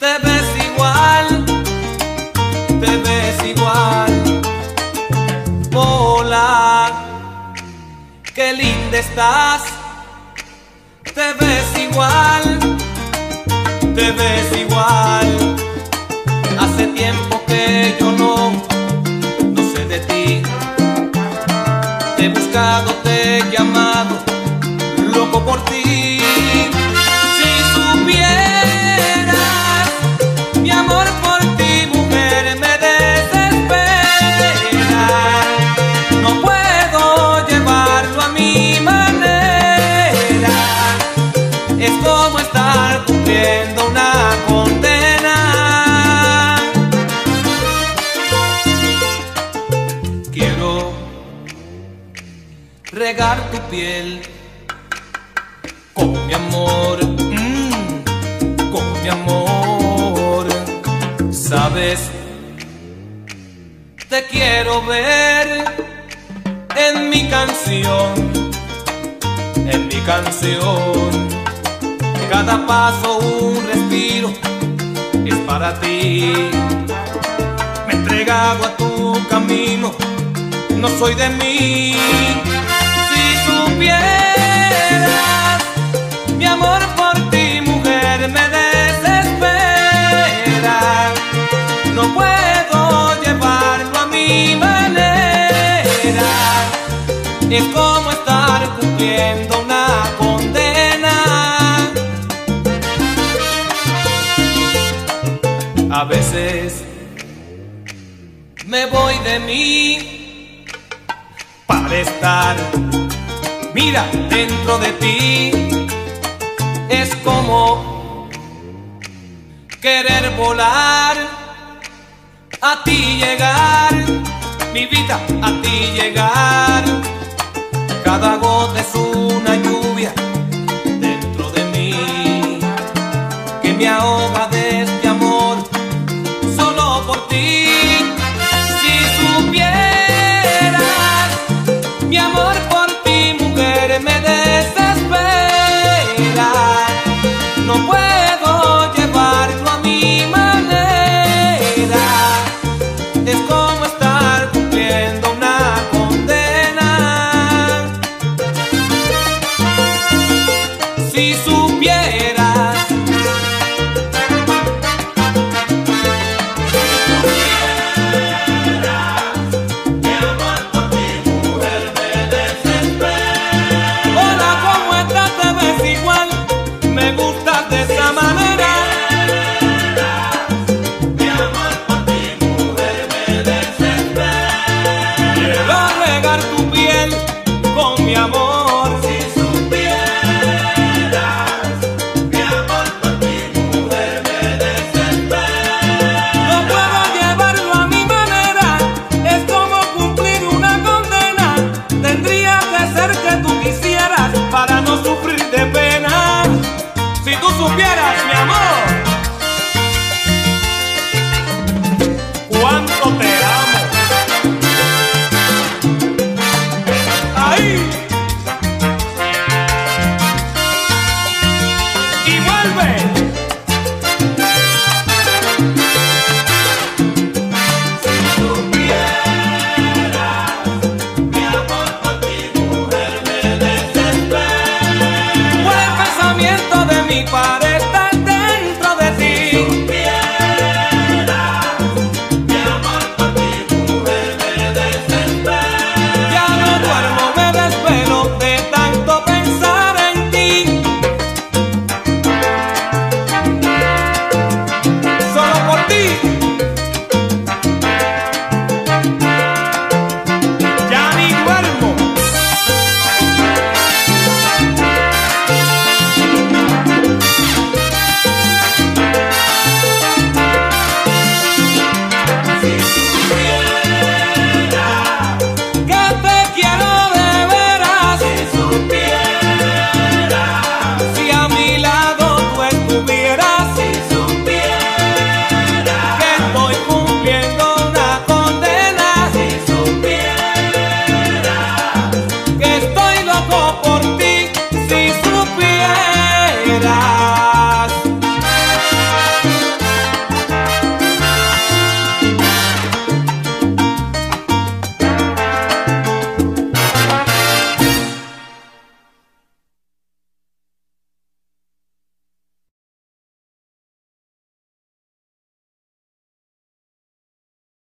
te ves igual, te ves igual. Hola, qué linda estás, te ves igual, te ves igual. Con mi amor, mm, con mi amor. Sabes, te quiero ver en mi canción, en mi canción. Cada paso un respiro es para ti. Me he entregado a tu camino, no soy de mí. Mi amor por ti, mujer, me desespera. No puedo llevarlo a mi manera. Es como estar cumpliendo una condena. A veces me voy de mí para estar, mira, dentro de ti. Es como querer volar, a ti llegar, mi vida, a ti llegar. Cada gota es una lluvia Si supieras Fue